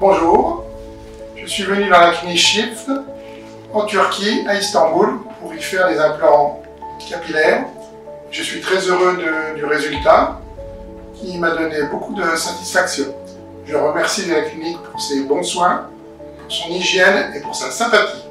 Bonjour, je suis venu dans la clinique Shift en Turquie, à Istanbul, pour y faire des implants capillaires. Je suis très heureux du résultat qui m'a donné beaucoup de satisfaction. Je remercie la clinique pour ses bons soins, pour son hygiène et pour sa sympathie.